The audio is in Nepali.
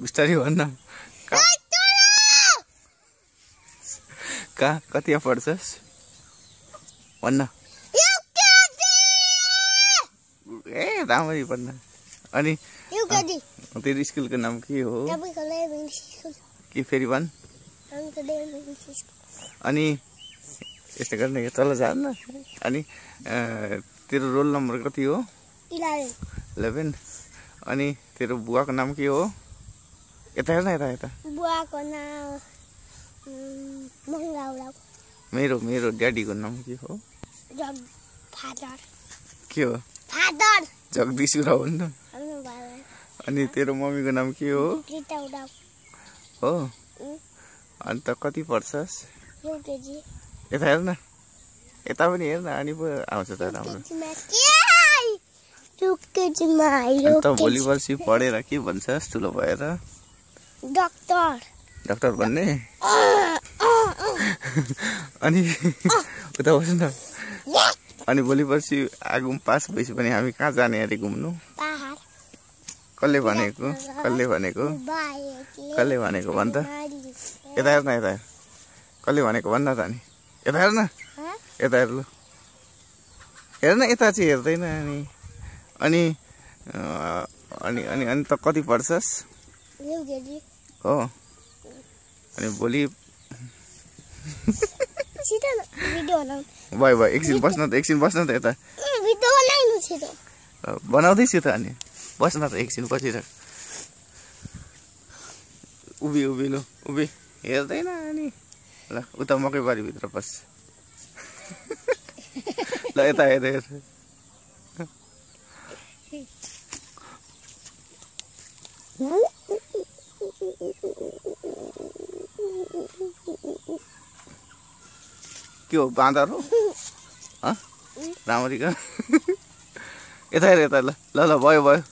बिस्तारै भन्न कहाँ कतिमा पढ्छस् भन्न ए राम्ररी पढ्न अनि तेरो स्कुलको नाम के हो? कि फेरि भन्? अनि यस्तो गर्ने तल जान्न अनि तेरो रोल नम्बर कति हो? इलेभेन। अनि तेरो बुवाको नाम के हो? यता हेर्न यता यता। बुवाको नाम मेरो मेरो ड्याडीको नाम के हो? फादर। के हो? फादर! जगदीश उराव हो नि अनि तेरो मम्मीको नाम के हो? हो. अन्त कति पढ्छस् यता हेर्न यता पनि हेर्न अनि पो आउँछ त राम्रो। अन्त भोलि पर्सि पढेर के भन्छस् ठुलो भएर? डक्टर। डक्टर भन्ने? अनि उता बस्नु न अनि भोलि पर्सि आगो पास भएपछि पनि हामी कहाँ जाने अरे घुम्नु? कसले भनेको? कसले भनेको? कसले भनेको भन् त? यता हेर्न यता हेर। कसले भनेको भन्न त अनि। यता हेर्न यता हेर लु। हेर्न यता चाहिँ हेर्दैन अनि। अनि अनि अनि अनि त कति पढ्छस् युकेजी हो। अनि भोलि भयो भयो एकछिन बस्न त एकछिन बस्न त यता। बनाउँदैछु त अनि। बस्न त एकछिन बसिरहेको उभि उभि लु उभि। हेर्दैन अनि। ल उता मकैबारीभित्र बस। ल यता हेर हेर के हो बाँदर हो? राम्ररी यता हेर यता ल ल भयो भयो।